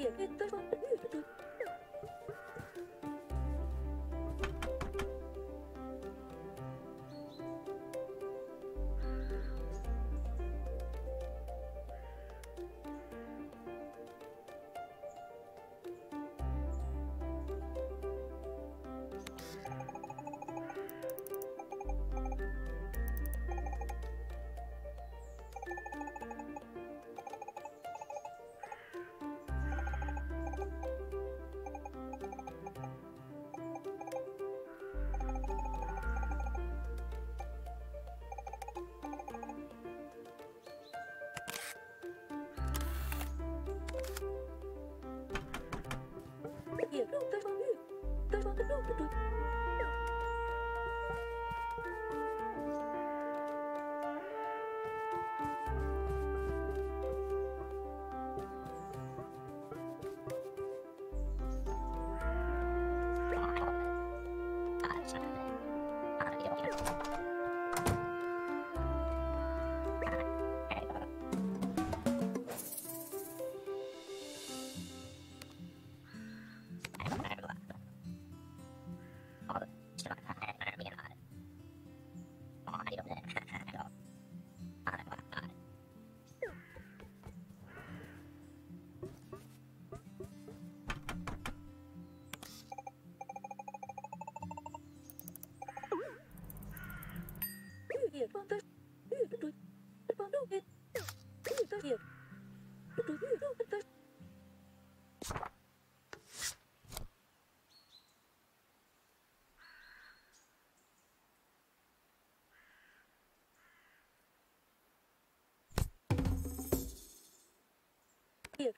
Yeah, Yeah,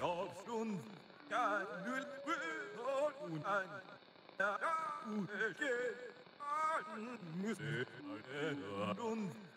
Davsun gönül bulunan Ya uşke Müzik Müzik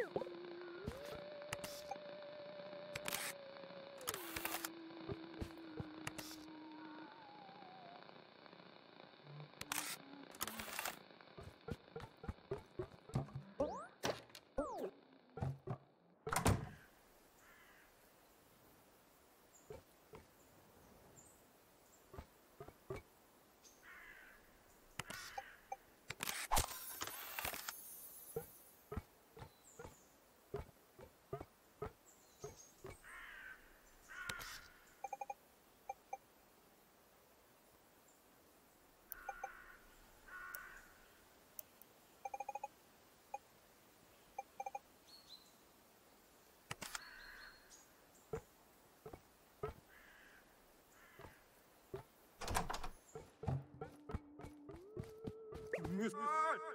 müssen,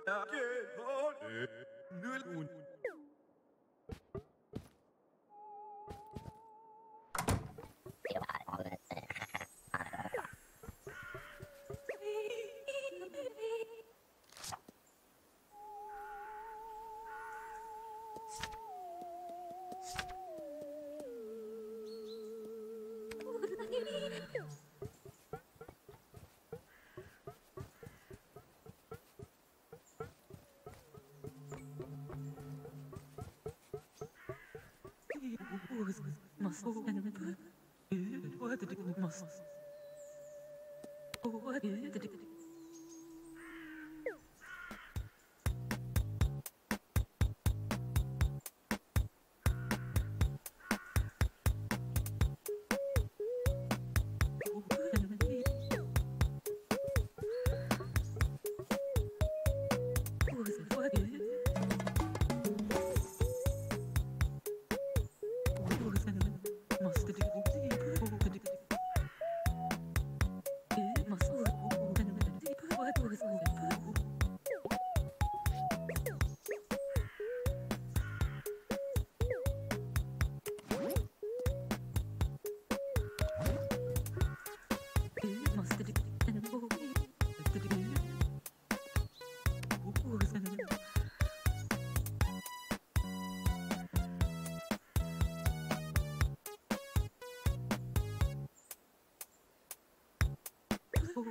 ja, gehen, null it. ますおえー、おえてます。おえてま。Oh,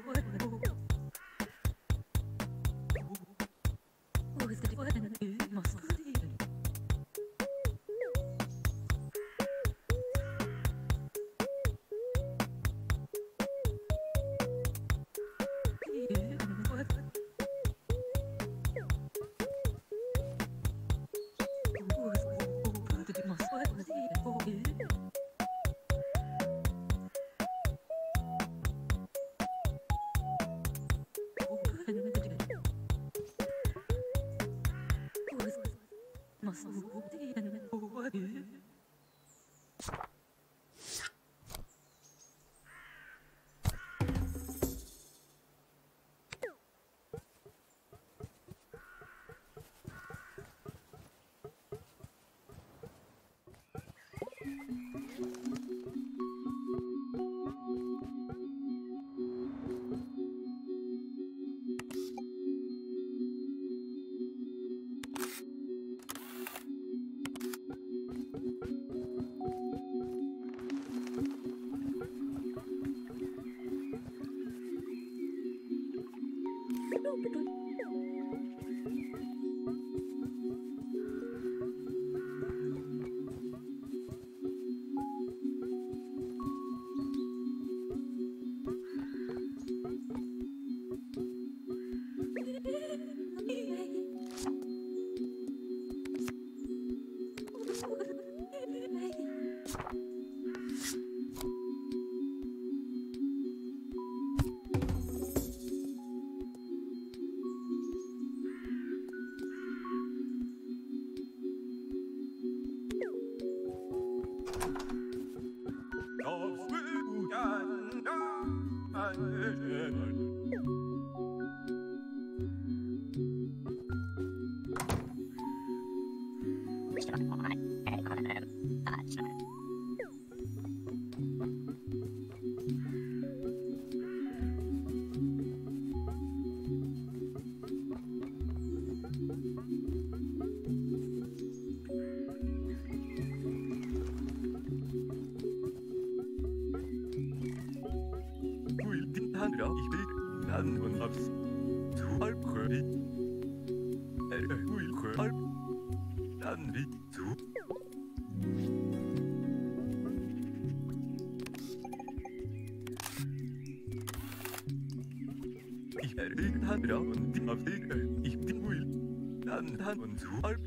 난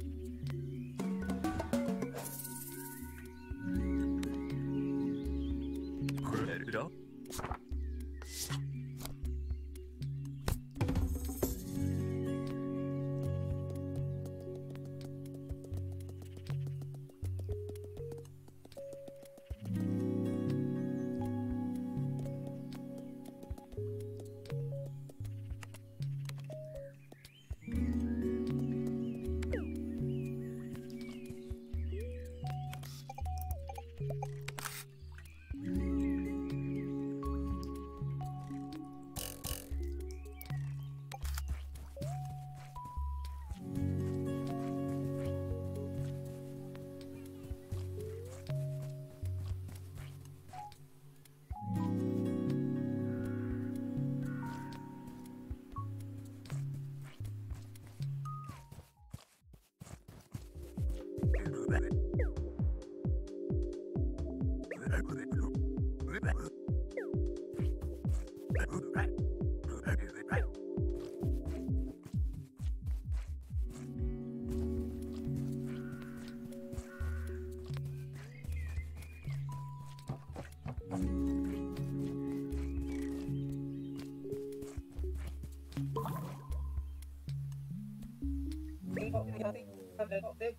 tengok dek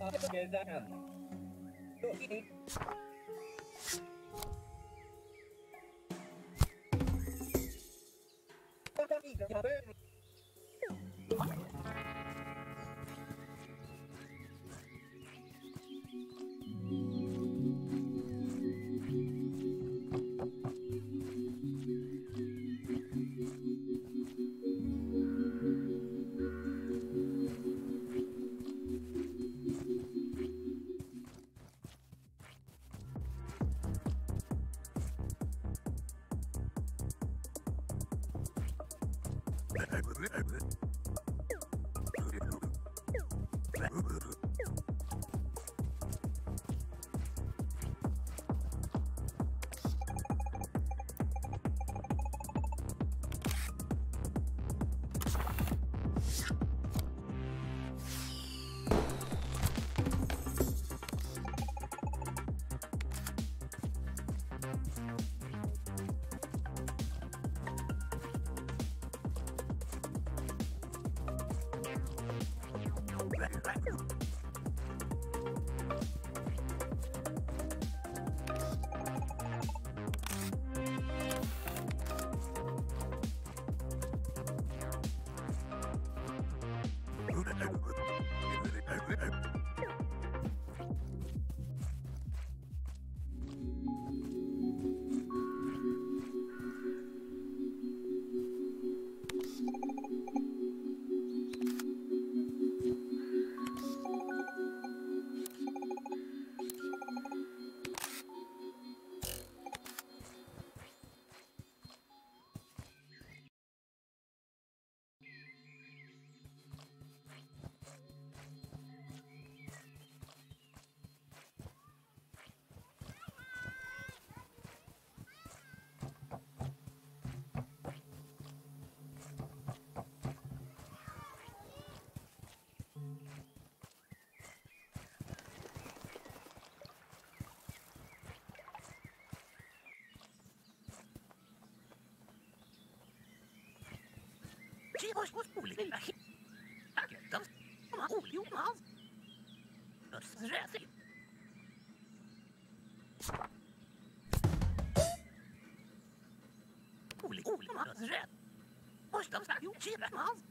Apa? Holy, holy, mother's jet. Push those out, you cheat that mouse.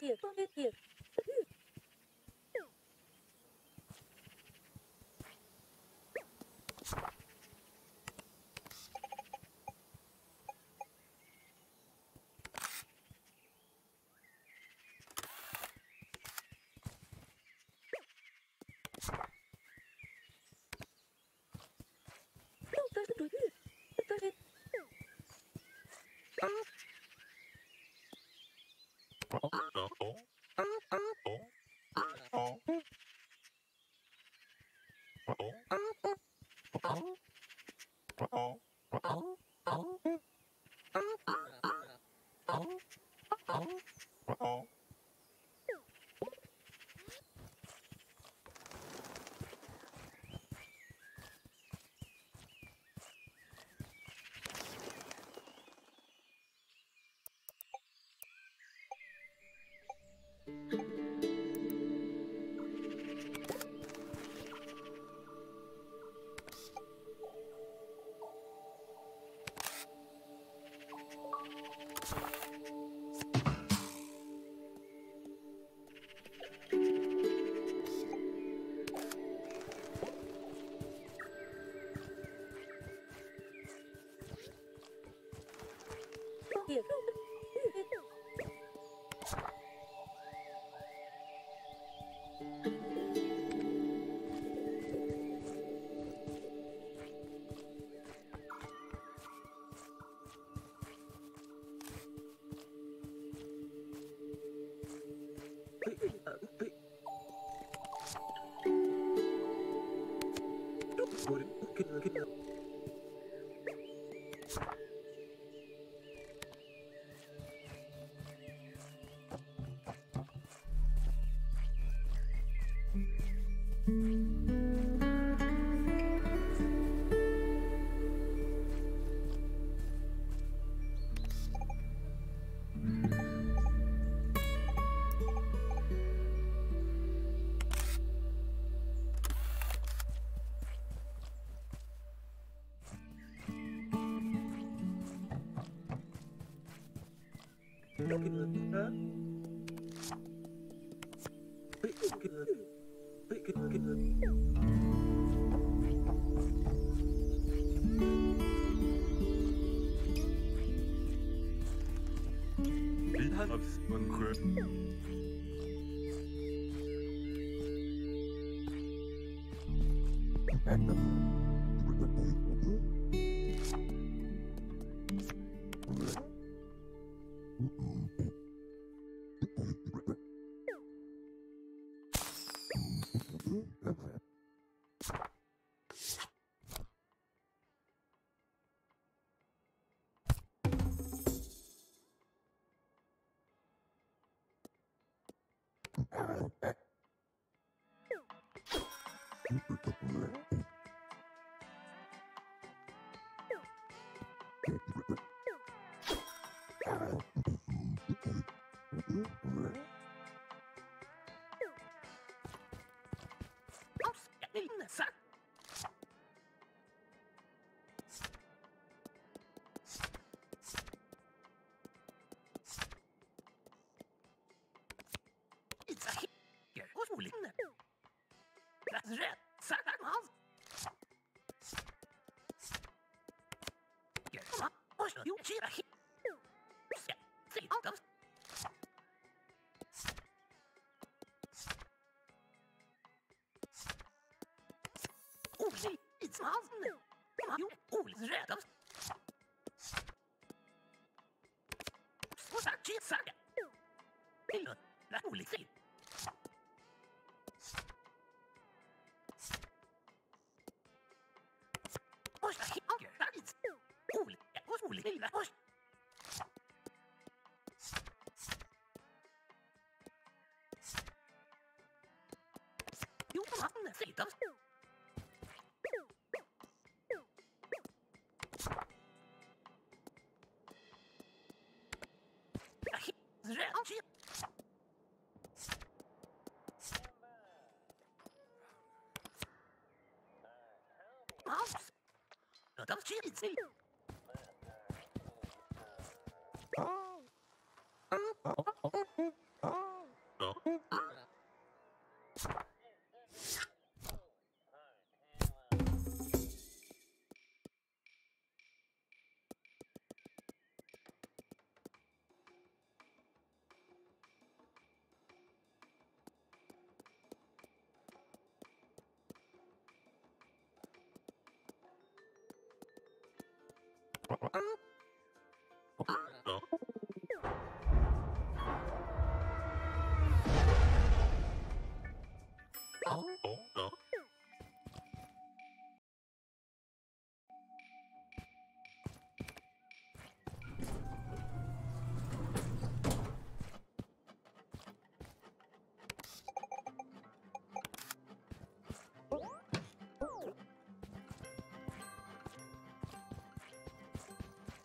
thiệt, thiệt, thiệt. Probably not. here. and Thank you. Ужи, и смазанный, мою уль, жертов. Don't shoot at me. Oh. Oh. Oh. Oh. Oh. Oh. oh. oh.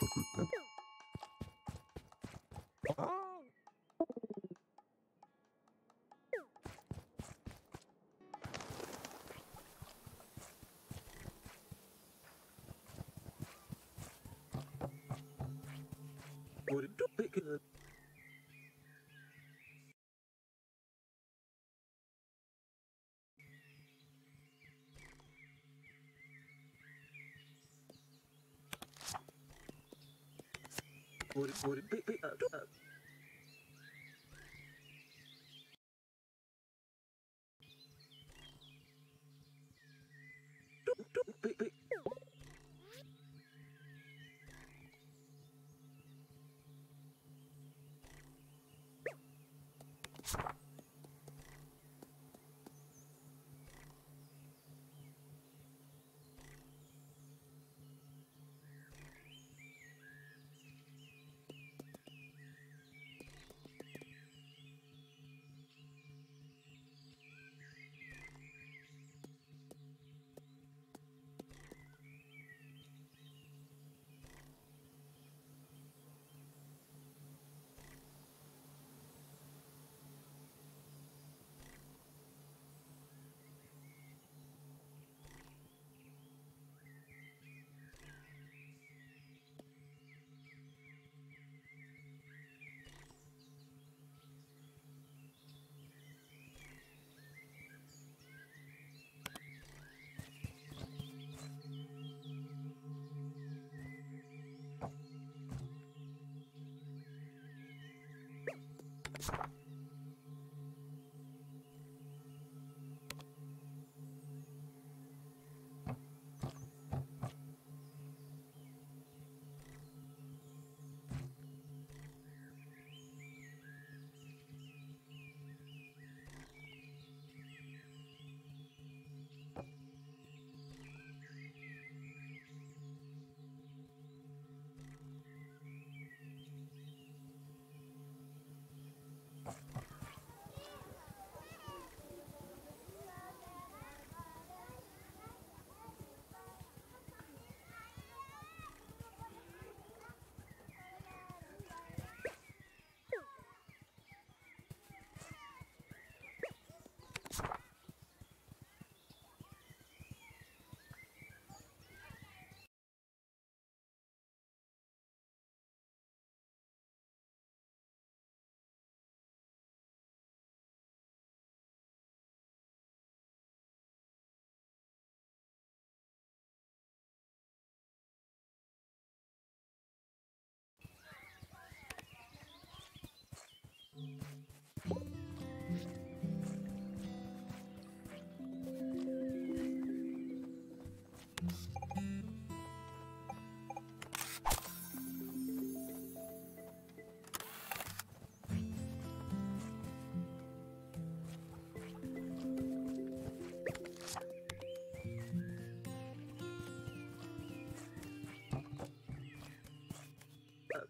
Tá Booty, booty, big, big, up, up.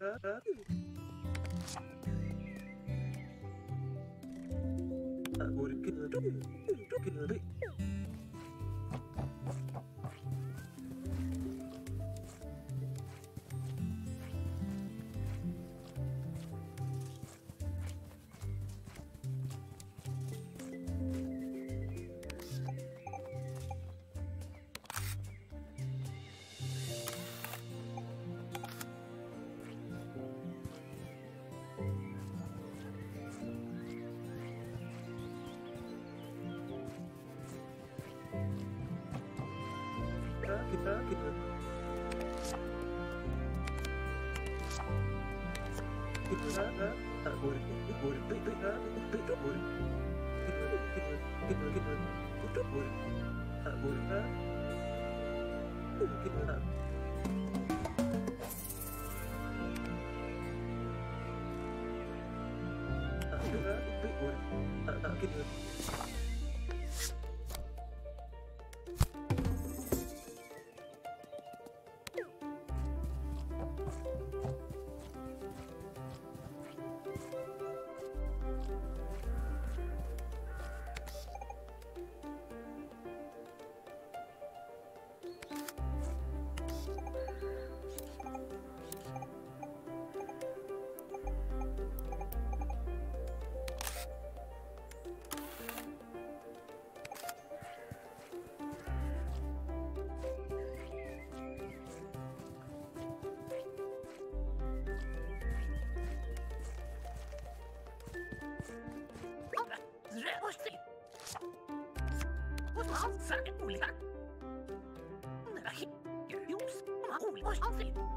Uh-huh. Good, good, good, good, good, good, good, good, mungkin orang tak ada tak tak dan sta je zeer recht, man. Hier, hier,